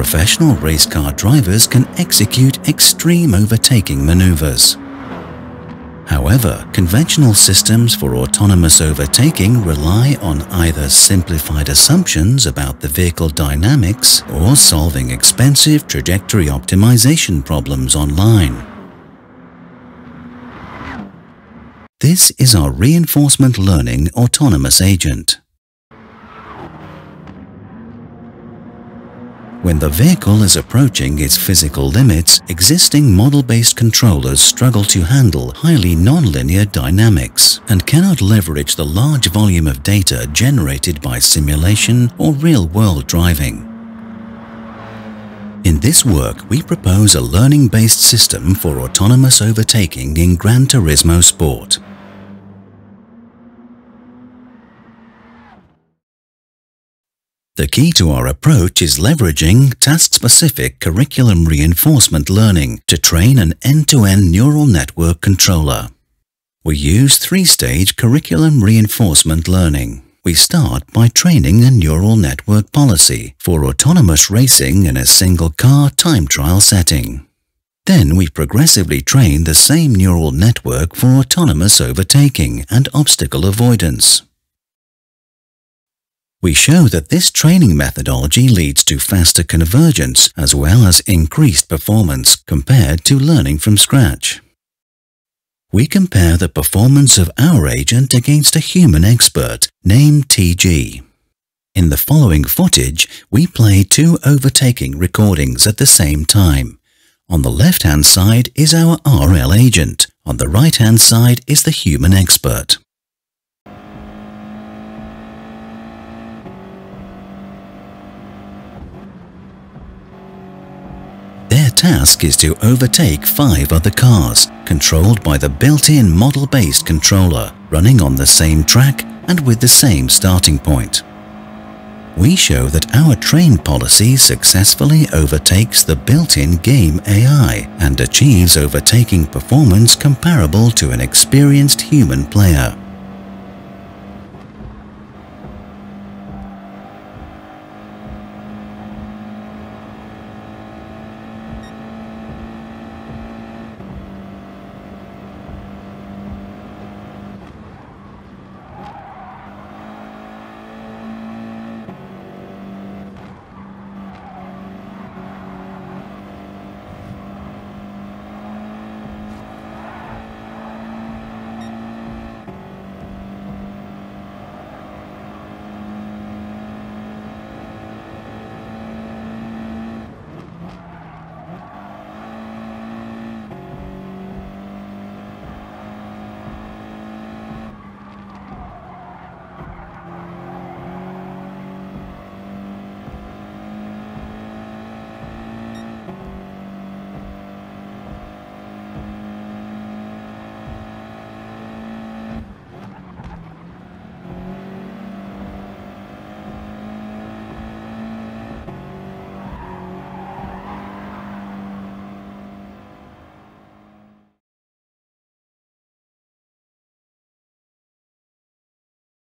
professional race car drivers can execute extreme overtaking maneuvers. However, conventional systems for autonomous overtaking rely on either simplified assumptions about the vehicle dynamics or solving expensive trajectory optimization problems online. This is our reinforcement learning autonomous agent. When the vehicle is approaching its physical limits, existing model-based controllers struggle to handle highly nonlinear dynamics and cannot leverage the large volume of data generated by simulation or real-world driving. In this work, we propose a learning-based system for autonomous overtaking in Gran Turismo Sport. The key to our approach is leveraging task-specific curriculum reinforcement learning to train an end-to-end neural network controller. We use three-stage curriculum reinforcement learning. We start by training a neural network policy for autonomous racing in a single car time trial setting. Then we progressively train the same neural network for autonomous overtaking and obstacle avoidance. We show that this training methodology leads to faster convergence as well as increased performance compared to learning from scratch. We compare the performance of our agent against a human expert named TG. In the following footage, we play two overtaking recordings at the same time. On the left-hand side is our RL agent. On the right-hand side is the human expert. Task is to overtake five other cars, controlled by the built-in model-based controller, running on the same track and with the same starting point. We show that our train policy successfully overtakes the built-in game AI and achieves overtaking performance comparable to an experienced human player.